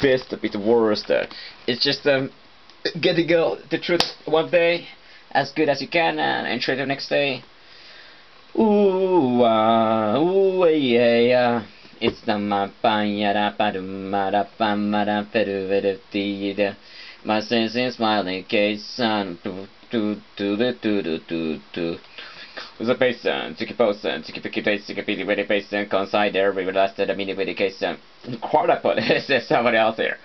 best, a bit worst. Uh, it's just um, get the girl the truth one day as good as you can and enjoy the next day. Ooh, uh, ooh, yeah, yeah. It's the ma pa ya da pa do ma da pa ma da pe do ve do ti da. My sense is smiling case son do do do do do do do uh, uh, with the base and to keep us and to keep the base to keep the really base and consider we lasted a minute with the case uh, and quadruple is there somebody out there?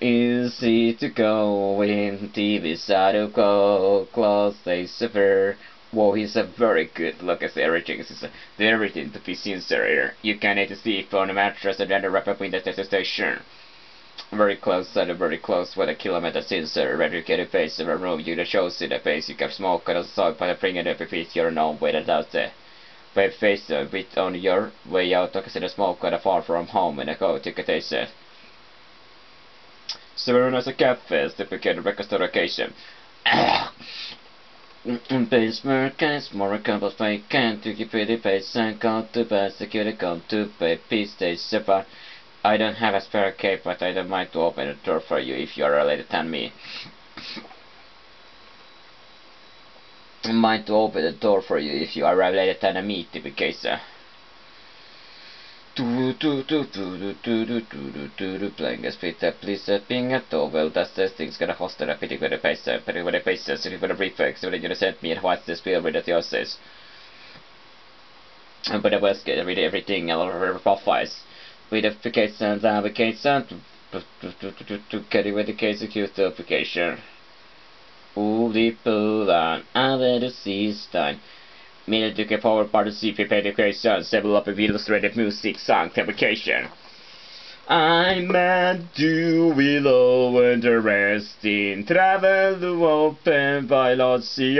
Easy to go in TV side go close they suffer Wow, he's a very good look at everything. is everything to be sincere here. You can't to see from the mattress and then the up in the station. Very close and very close with a kilometer sensor, uh, replicated face of a room you the shows in the face you can smoke and assault by bringing up if you're known where it does it. By uh, face a bit on your way out to the smoke and far from home and a go to get it. Severin as a catfish, typical restoration. Basement case, more couples pay can to keep pretty face and go to bed, security come to pay peace stage separate. I don't have a spare cape, but I don't mind to open the door for you if you are related than me. I mind to open the door for you if you are related than me. Uh, Playing a speed that please being a well that's the thing's gonna host a pity with a pace pity with a pace if with a reflex when you sent me and what's this feel with the says but I was good read everything a lot of profiles verifications, applications, to carry verification, certification. O Lipulan, Avedus's time. Minute to get power part of CP education, develop illustrated music song fabrication. I'm a two-wheeler interesting travel the open velocity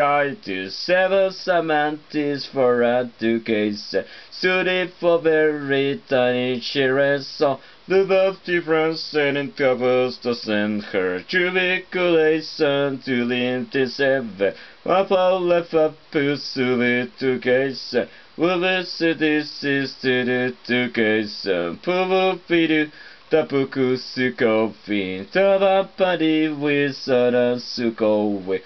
to several semantics for a two case suited for very tiny shares so the love difference and it to send her jubilation to the intercept. Apple left a pursuit to case. Well, this this is to the two guys. Um, Pull video. Tapuku suko fin. Tava party with sada suko way.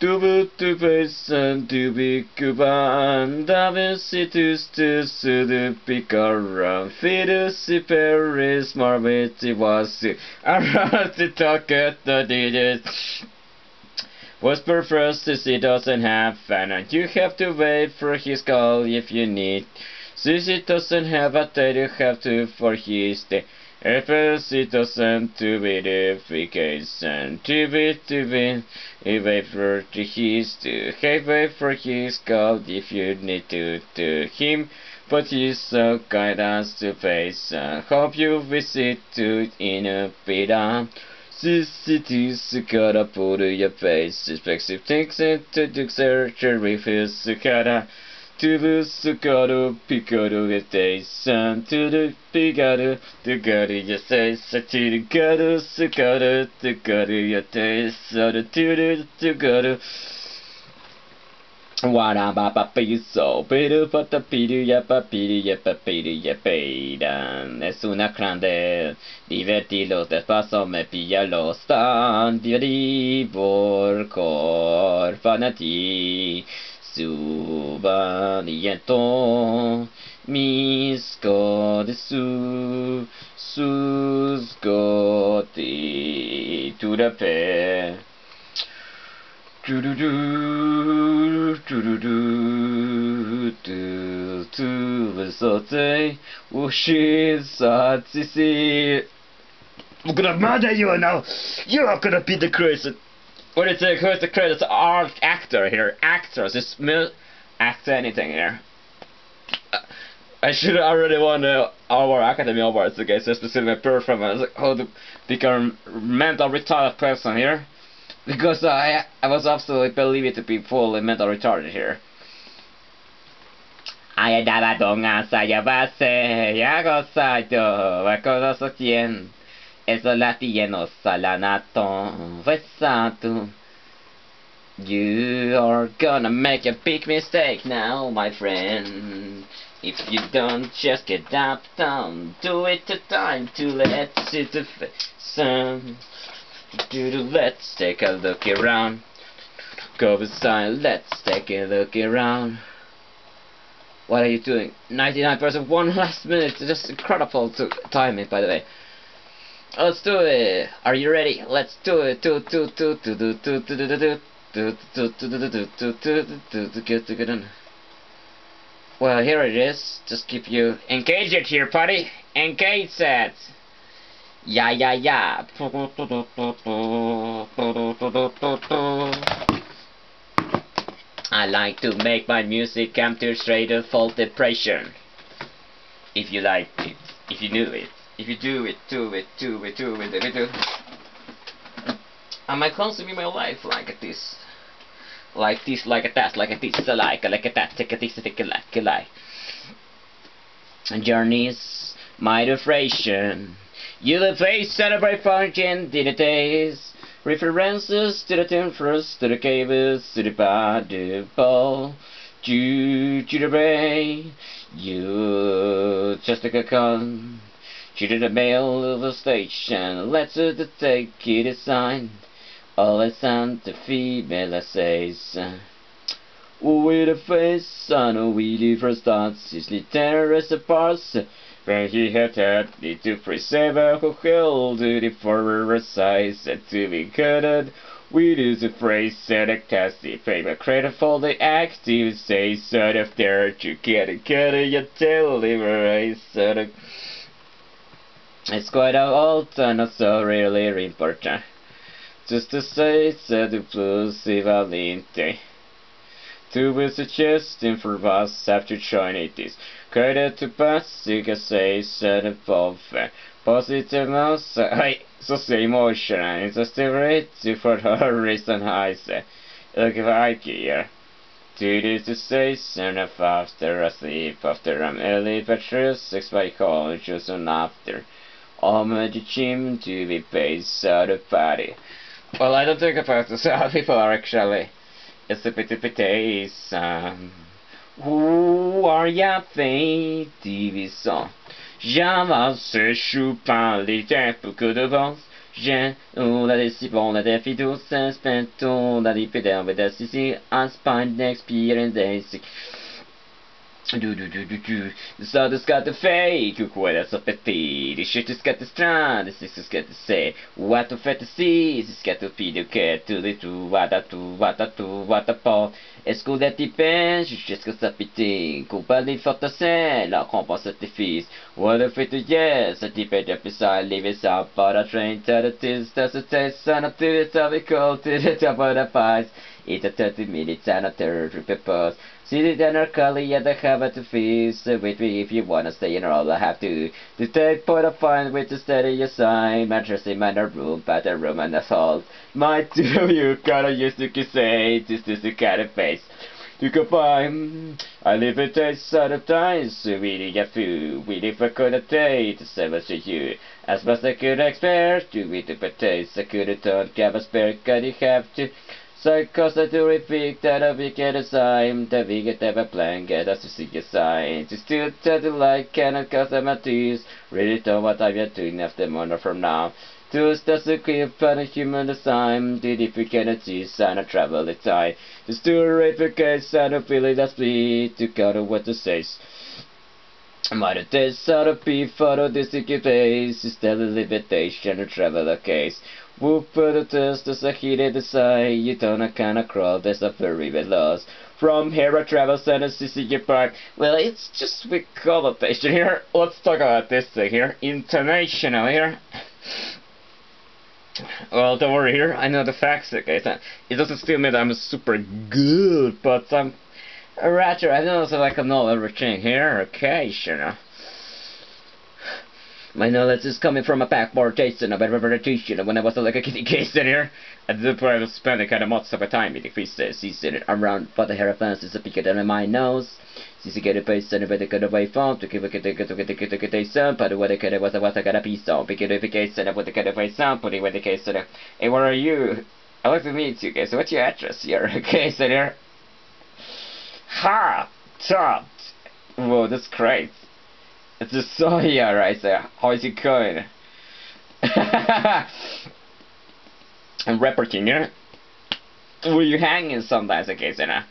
Tubu tupes and tubi kuba and davisitus to sudu pikara. Fidus iperis marmiti was. Arati talk at the digits was prefers to see doesn't have fun and you have to wait for his call if you need. Susie doesn't have a day you have to for his day. If it doesn't to be verification to be to be wait for his to have wait for his call if you need to to him but he's so kind as to face and hope you visit to in a bit Cities got a put in your face, expensive things and to surgery feels gotta to lose the to pick out of your face and to the big gotta the gotta your face to the gotta the gotta the gotta your face so the to the gotta Voilà, bah, papi, so, pidu, pata, pidu, yapa, pidu, yapa, pidu, yapida. Es una grande, divertido espacio, me pilla los tan, por cor, fanati, subaniento, misco de su, sus goti, tu Do do do do do do do do saute wishes at see I'm gonna murder you now. You're gonna be the crazy what is it who's the credits art actor here? Actors this act anything here? Uh, I should already won the our Academy Awards against a specific performance how to become mental retarded person here because uh, I I was absolutely believed to be fully mental retarded here. Eso. You are gonna make a big mistake now, my friend. If you don't just get up down, do it to time to let it the sun. Let's take a look around. Go beside, let's take a look around. What are you doing? 99% one last minute, just incredible to timing by the way. Let's do it. Are you ready? Let's do it. Do do do do do do do do do do do do do do do do do do well, here it is. Just keep you engaged here, buddy. Engaged it. Yeah, yeah, yeah. I like to make my music come to straight of full depression. If you like it, if you knew it, if you do it, do it, do it, do it, do it, do it. I might consume my life like this like this, like a that, like a this, like, a like a that, take a this, take a like, a like. Journeys, my diffration. You the face celebrate function in the days. References to the temperance, to the caves, to the body ball. To, to the brain. You just like a con. She To the mail of the station. Let's to take it a sign. Alessandra female says With a face on a weedy first thoughts Usually terrorist parts When he had had preserve a who held the forward size and to be cutted we use the phrase set a cast the paper credit for the active say sort of there to get a cut your delivery sort of it's quite a old and not so really important. Just to say said the blues evalente. To was a chest in for us after joining this. Credit to pass, you can say, said above. Positive mouse, I so say motion, it's a still rate for her reason highs. Look if I gear. Do this to say, soon after asleep, after I'm early patrus, six by call, just soon after. I'm at gym to be paid, so the party. Well, I don't think about this, how people are actually. It's a pity pity son. Où are ya son? J'avance, choupant les terres pour que de. J'ai, on a des cibons, on a des fidos, on a des pédales, on a des on a des. Du, du, du, du, du. The status got the fake, coelhos of petty. The shit has got the strand, the sisters got to say. What a fantasy, this got to feed the cat to the two, what a two, what a two, what a paw. Est-ce qu'on a tipé, jusqu'à sa pitié, compagnie fantassin, la compense à the fils. What if fait de yes, a tipé de pizza, leave it ça, but a train, the it is, that's the test, and a titty, that's a call, titty, that's a butterflies. It's a 30 minutes and a third, repeat pause the dinner curly at the habit to feast with me if you wanna stay in all I have to. To take point of fine with to steady your sign. In my room, room and assault. My do you gotta use to say this is the kind of face. To combine, I live in taste out of times, so really get food, really for a day to service to you. As best I could expect, to eat the taste, I could have done, have a spare, could you have to Psychos are repeat that a wicked assign, the wicked have a plan, get us to see a sign. Just to tell the light, cannot cause them a tease, really don't what I'm doing after month from now. To start to keep on a human design, Did the difficulties and a travel the time. Just to replicate and a feeling that's bleed, to go to what to say. Might a test out of P photo this to keep pace, is the limitation to travel the case. Whoop the test as a heated desire, you don't kinda crawl, there's a very bad loss. From here I travel center CCG Park. Well, it's just we call a connotation here. Let's talk about this thing here. International here. Well, don't worry here. I know the facts, okay? It doesn't still mean I'm super good, but I'm rather, I don't know so like I know everything here, okay, know. My knowledge is coming from a backboard Jason about representation when I was like a kitty case in here. At the I was spending kind of much of a time in the feces, he's in around but the hair of fans is a bigger than my nose. Since you get a base and a good away from to give a get a get a get a get a get a sound, but what I get was a what I got a piece of bigger if a case and what I get away sound, putting with the case and hey where are you? I like to meet you guys. What's your address here? Okay, so there. Ha! Top Whoa, that's great. It's so here right there. How is it going? and rapper here. Were you hanging sometimes, okay, so?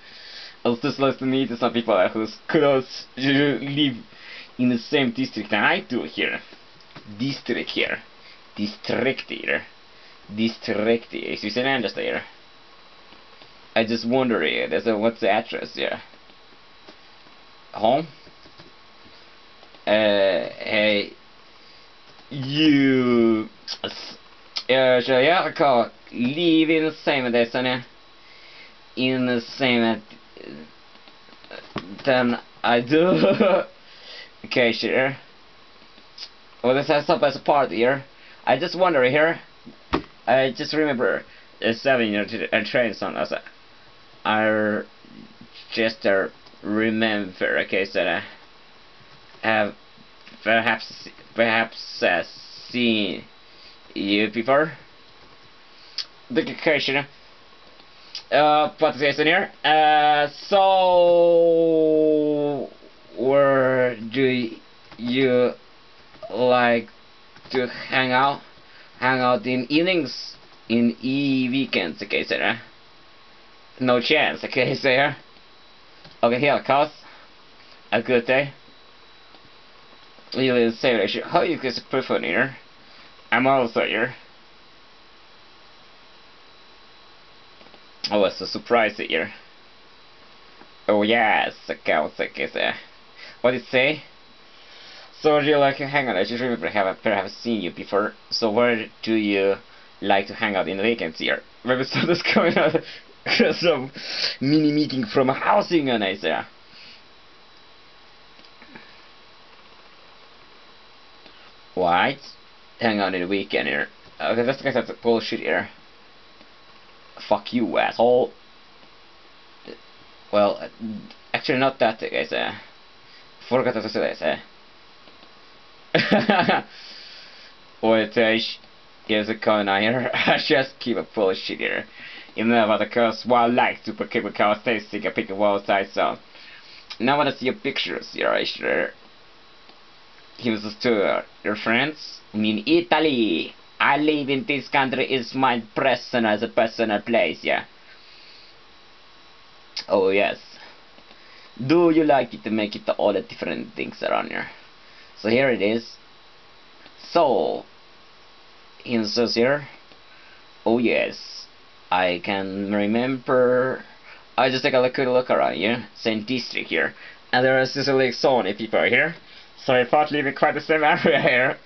I was just listening to some people who's close live in the same district than I do here. District here. District here. District here. You an there? I just wonder here, there's a, what's the address here? Home? Uh, hey, you, uh, så jag kan live in the same son, in the same than I do. okay, sure. Well, this has up as a part here. I just wonder here. I just remember uh, seven years and train son as a, I just uh, remember. Okay, so I have perhaps perhaps uh, seen you before. The question uh, in here. Uh, so, where do you like to hang out? Hang out in evenings, in e weekends, okay, sir. No chance, okay, sir. Okay, here, cause a good day. You say how you get can prefer here. I'm also here. Oh, it's a surprise here. Oh yes, Kausek is there. What did it say? So do you like to hang out? I just remember I have perhaps seen you before. So where do you like to hang out in the weekends here? Maybe something's coming out some mini meeting from a housing organizer. What? Hang on in the weekend here. Okay, that's that's a bullshit here. Fuck you, asshole. Well, actually not that, guys. Uh, forgot to say this. Uh. Wait, uh, here's a con here. I just keep a bullshit here. You know about the curse while like to keep a car a pick a wall side so. Now I wanna see your pictures here, I sure. The tour. Uh, your friends? I mean Italy. I live in this country is my personal as a personal place, yeah. Oh yes. Do you like it to make it all the different things around here? So here it is. So in says here. Oh yes. I can remember I just take a quick look around here. Same district here. And there this like so many people here. So I thought living quite the same area here.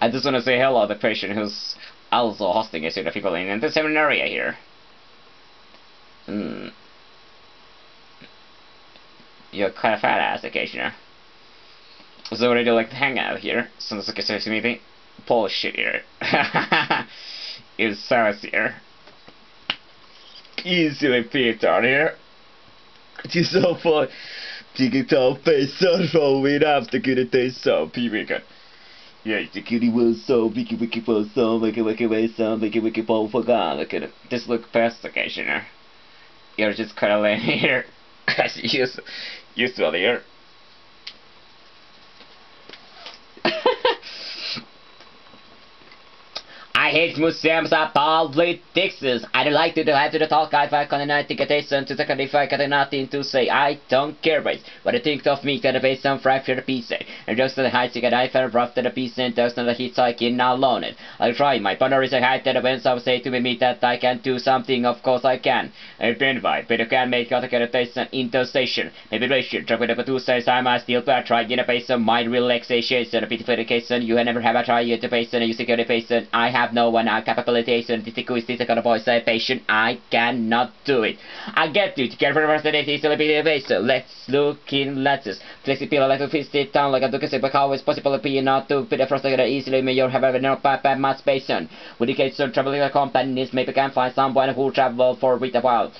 I just want to say hello to the patient who's also hosting a of people in the same area here. Hmm. You're kind of fat ass occasioner. So what I do like to hang out here, is like a meeting. Bullshit here. is Sarah's here. Easily Peter here. It's so fun. Digital face on phone, we'd have to get it taste so people yeah, the cutie was so wiki wiki for so wiki wiki way so wiki wiki for for God. Look at it. Just look past the occasioner. You're just laying here. As you used, used to earlier. I hate museums of politics. I don't like to have to talk if I can not think attention to second if I got nothing to say. I don't care about what I think of me based on fry for the piece. And just the heights you get I fell rough to the piece and on the heat cycle now alone it. I'll try my partner is a height that when some say to me that I can do something of course I can. I've been by but I can make get a into station. Maybe ratio drop with a two says I might still but try in a base of mind relaxation a the case you never have a try to base and you security face I have no no one this kind of voice patient I cannot do it. I get you to care for the rest of the day easily be the Let's look in lenses. Flexible like to fist it down like a duke but how is possible to be not to be the first together easily may you have a no bad much patient. With the case of traveling companies maybe can find someone who travel for a with a while.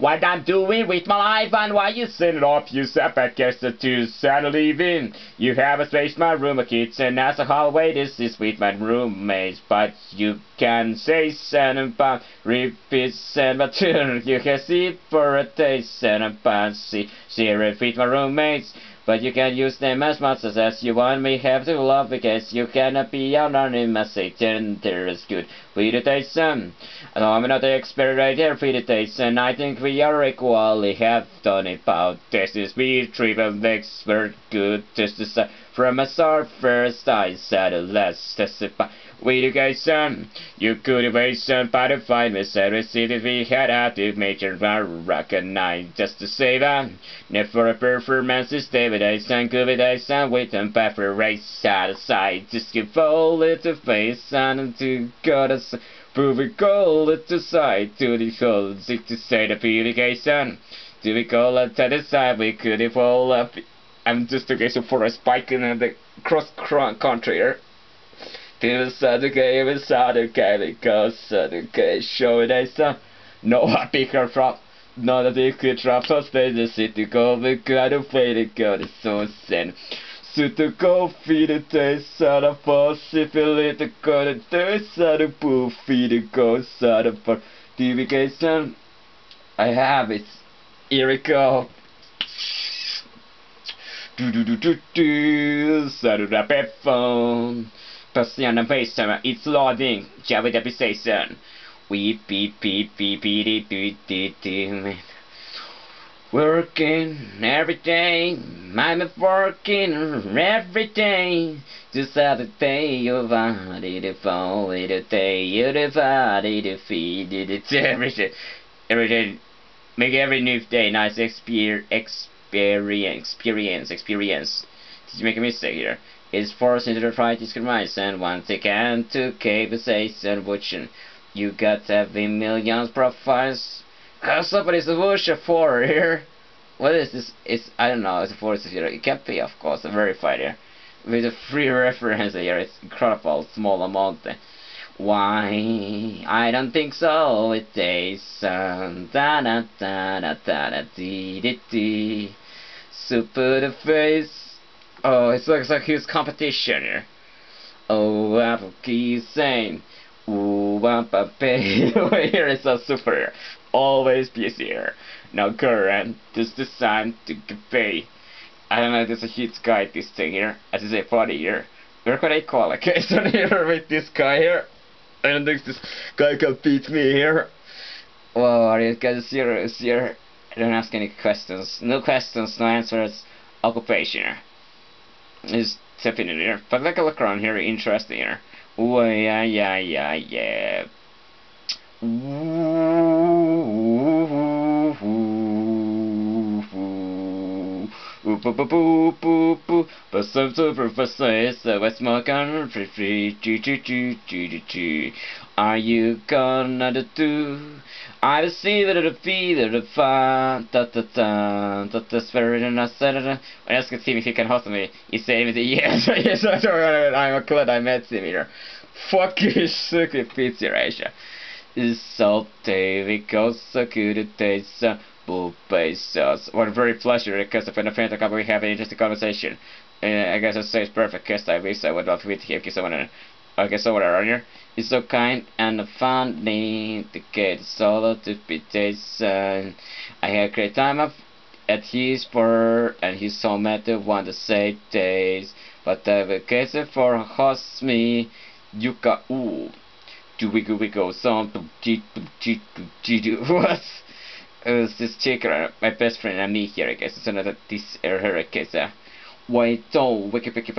What I'm doing with my life and why you send it off yourself at guess to sad leaving. You have a space, my room, a kitchen, as a hallway, this is with my roommates, but you can say seven pound, repeat seven turn, you can see for a day, seven pound, see, zero with my roommates. But you can use them as much as, you want. Me have to love because you cannot be anonymous. Satan there is good. Meditation. And I'm not an expert right here. Meditation. I think we are equally have done about this is we triple expert good. Just to from a surface I said let's testify. Education, you could evasion by the find me service city we had out to make it recognize just to save never for a performance is Davidation, Covidation, wait and pepper race side of sight just give all it to face and to God us prove it call it to sight to the whole to say the do we call it to the side? We could fall up Just looking for a spike in the cross country said okay, said okay, because okay, show it a No happy car from not that they could trap us, they sit to go, we gotta play to go, it's so sin. So to go feed the taste out of us, if you let the go to taste out of poo, feed the ghost out of our devication. I have it. Here we go. Do do do do do, Saturday. Pressing the base it's loading. Java depreciation. We beep beep beep beep beep beep beep Working every day, I'm working every day. Just have a day your body to fall, the day your body to feed it every day. Every day, make every new day nice experience, experience, experience, experience. Did you make a mistake here? is forced into the right discrimination and once again to and watching. You got having millions profiles. Uh, somebody's a worship for here. What is this? It's I don't know. It's a force here. It can be, of course, verified here with a free reference here. It's incredible small amount. Why? I don't think so. It is um, da da da da da da dee dee. Super the face. Oh, it looks like his competition here. Oh, keys saying, Ooh, wampa Here is a super. Always here. Now current, this design to cafe. I don't know, there's a huge guy this thing here. As I say, 40 here. Where could I call a case on here with this guy here? I don't think this guy can beat me here. Well, are you guys serious here? I don't ask any questions. No questions, no answers. Occupation is tipping in here. But like a look around here, interesting here. Oh yeah, yeah, yeah, yeah. But some super is the West Morgan free free choo choo choo choo choo Are you gonna do I see that it be that it fa da da da da da and I said uh, uh. it I asked him if he can host me. He said yes yes I'm glad I met him here. Fuck you it pizza Asia. David goes so good at this basis. What a very pleasure because if in a friend we have an interesting conversation. Uh, I guess I say it's perfect because I wish I would love to meet you if someone I guess over earlier. Is so kind and funny to get solo to be Jason. I had a great time at his for and he's so mad to want to say days. But the vacation for host me got ooh. Do we go we go some what? It was this chick, my best friend and me here, I guess. It's another this er her, I guess. Uh, don't wiki wiki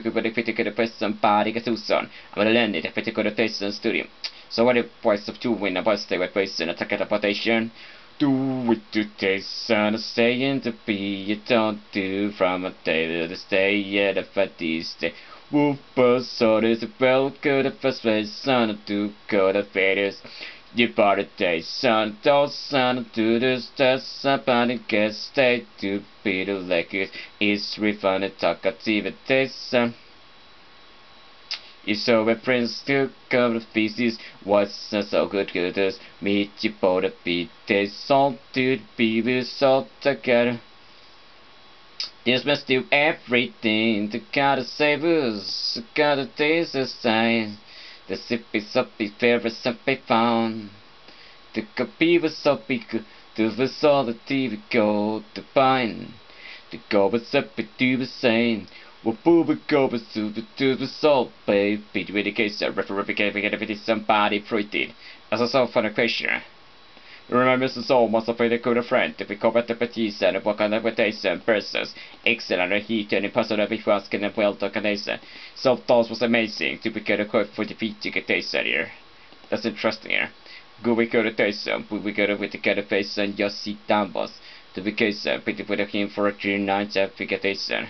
could put a critical person body. I'm gonna learn it if a good station studio. So what if voice of two win a bus stay with person attack at a potation? Do it to taste and stay in to be you don't do from a day to the day yet this day. Wolf bus so there's a bell good at first place son to go to faders. You bought a day, son, don't son, do this, test, somebody gets stay to be the leggers. It's refunded, talk activity, son. You saw a prince took out of pieces. What's not so good good as meet you both a beat. They salt to be with salt together. This must do everything to gotta save us. Gotta taste the sign. The sippy soppy favorite soppy found. The copy was soppy to the all the TV go to find. The go was up to the same. Well, booba go was to the to the soul, babe. Be the case, referee giving it somebody pretty. As a soul for the question. Remember the soul must have a good friend to become a petition and work on reputation persons, excellent and heat and personal before and well recognition. Some thoughts was amazing to become a quote for defeating a taster here. That's interesting here. Good we go to taster, we we go to with the kind of face and just see Dambos. To be case, pity for him for a dream night and figuration.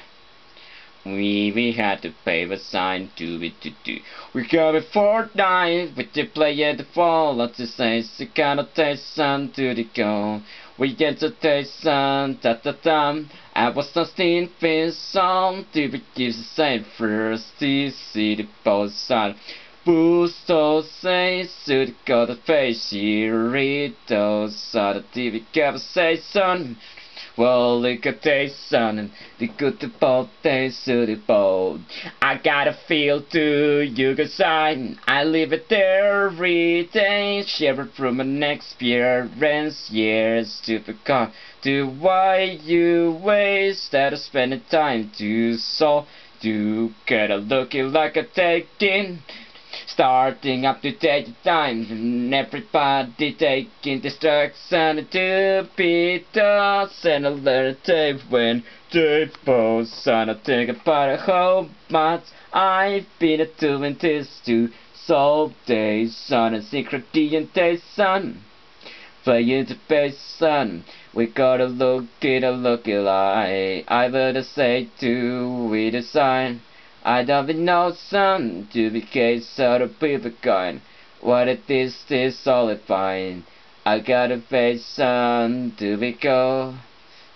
We we had to pay the sign to it to do. We got a Fortnite with the play at the fall. Let's just say it's kind of taste sun to the go. We get to taste sun ta ta ta. I was seen fish song to be gives the same first to see the both side. Busto say to the go the face here read those side TV conversation. At the good boat. I gotta feel to you go sign. I live it every day, share it from an experience, years to become to why you waste instead of spending time to so to get a looking like a taking starting up to take time and everybody taking destruction to us and a little tape when Dave bows on a think about how much I've been doing this to solve days on a secret sun for you to pay son we gotta look it a look it like either to say to we decide I don't know son to be case out of people kind. What it is is all fine. I got a face son to be go.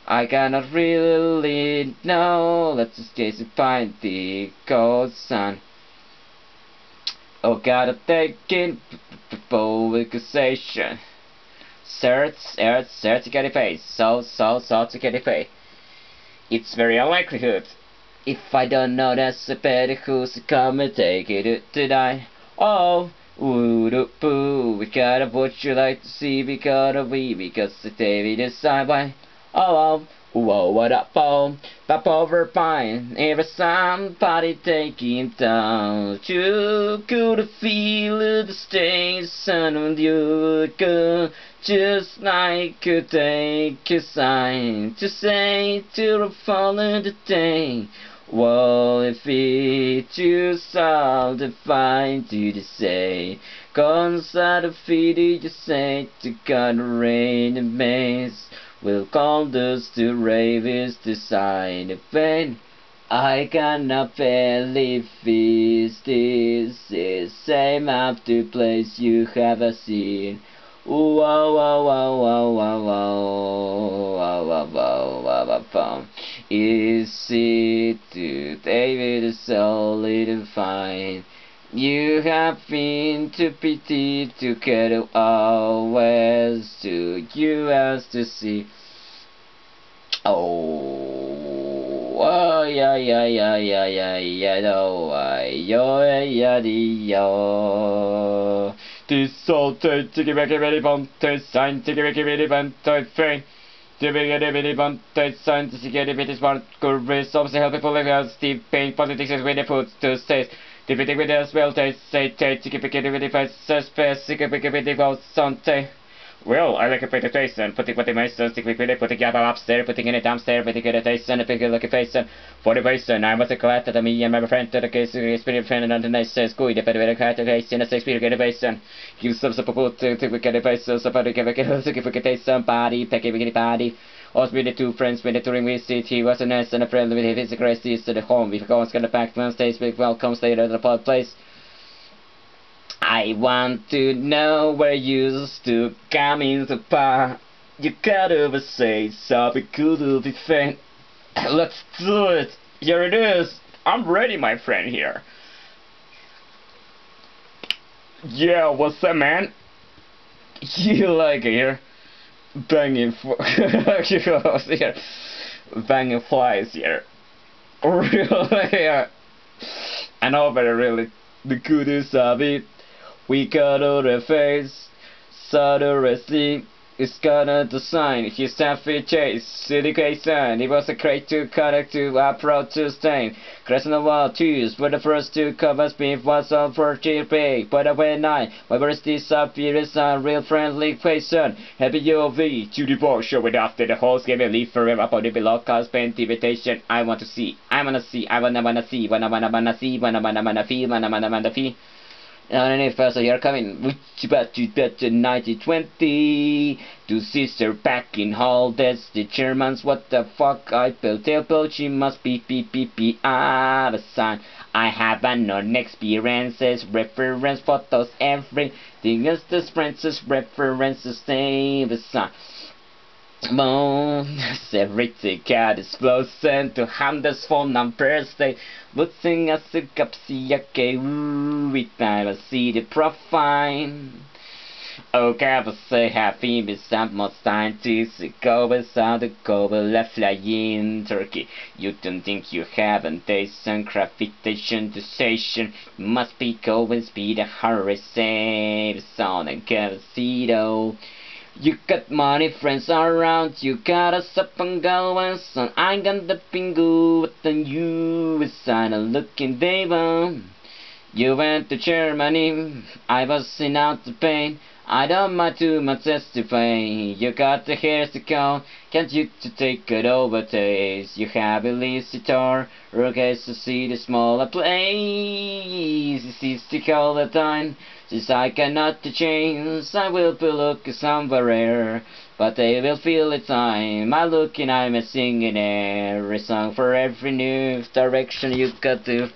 I cannot really know. Let's just case and find the cold sun. Oh, gotta take it for accusation. Search, search, search to get a face. So, so, so to get a face. It's very unlikelihood. If I don't know, that's a better who's to take it tonight. Oh, woo doo boo, we gotta what you like to see, we gotta we, because the David is side by. Oh, oh, whoa, what up, oh, pop over pine, every somebody taking down. You could feel the state, son of you, good. Just like you take a sign to say to follow the day. Well, if it's too sound to the say, Conside of feet you say to God rain and maze, will call those to ravies to sign of pain. I cannot believe this, this is same to place you have a seen. Wow, wow, wow, wow, wow, wow, wow, wow, wow, wow, wow, wow. Is it to David solid and fine? You have been to pity to get always to US to see. Oh, oh, yeah, yeah, yeah, yeah, yeah, yeah, no, I, yo, yeah, yo. This all to tiki wiki wiki bum to sign tiki wiki wiki bum to frame science, security, smart groups, obviously helping politics, Steve Payne, politics, and winning foods to states. Debating with us, well, they say, take, security, fight, suspect, security, vote, Sunday. Well, I like a pretty face and putting what the mason, stick with it, putting it upstairs, putting it downstairs, putting it a taste and a big looking face and for the face and I was glad that me and my friend to the case spirit friend and nice says good if I were a to taste and a spirit get a face and give some support to to get a face so somebody a get a give a taste somebody, peck a body. Us with the two friends with the touring visit, he was a nurse and a friend with his grace to the home. If goes gonna pack one stays big welcome stay at the place. I want to know where you used to come into bar. You gotta say something cool to be fan. Let's do it. Here it is. I'm ready, my friend here. Yeah, what's up, man? You like here? Banging here. Banging flies here. Really? I know, but really, the goodest of it. We got all the face, wrestling. It's gonna design his taffy chase, city education. It was a great to connect to, a proud to stain. Crossing the wall, twos were the first to cover speed was on for GP. But I went nine, my worst is up here is a real friendly question. Happy UV to the ball show it after the host gave me leave forever for the below spent invitation. I want to see, I wanna see, I wanna wanna see, wanna wanna wanna see, wanna wanna wanna feel, wanna wanna wanna feel. And if first you're coming, which about to better 1920 to sister back in hall, that's the Germans, what the fuck, I built a she must be beep beep beep, ah, the sign. I have an experiences, reference photos, everything is the Francis references, same the sign. Bones, everything got is frozen to hand this phone number say Looking at the capsiake we never see the profile. Oh God, say happy with some more scientists go without the go left flying Turkey You don't think you have a decent gravitation to station? Must be going speed a hurry save sound and get a though you got money, friends around, you got us up and going, son. I got the bingo, but then you is a looking baby. You went to Germany, I was in out the pain. I don't mind too much testify. You got the hairs to count, can't you to take it over taste? You have a visitor, rockets to see the smaller place. It's to all the time. Since I cannot change, I will be looking somewhere, but they will feel it time. I look and I'm a singing every song for every new direction you got to.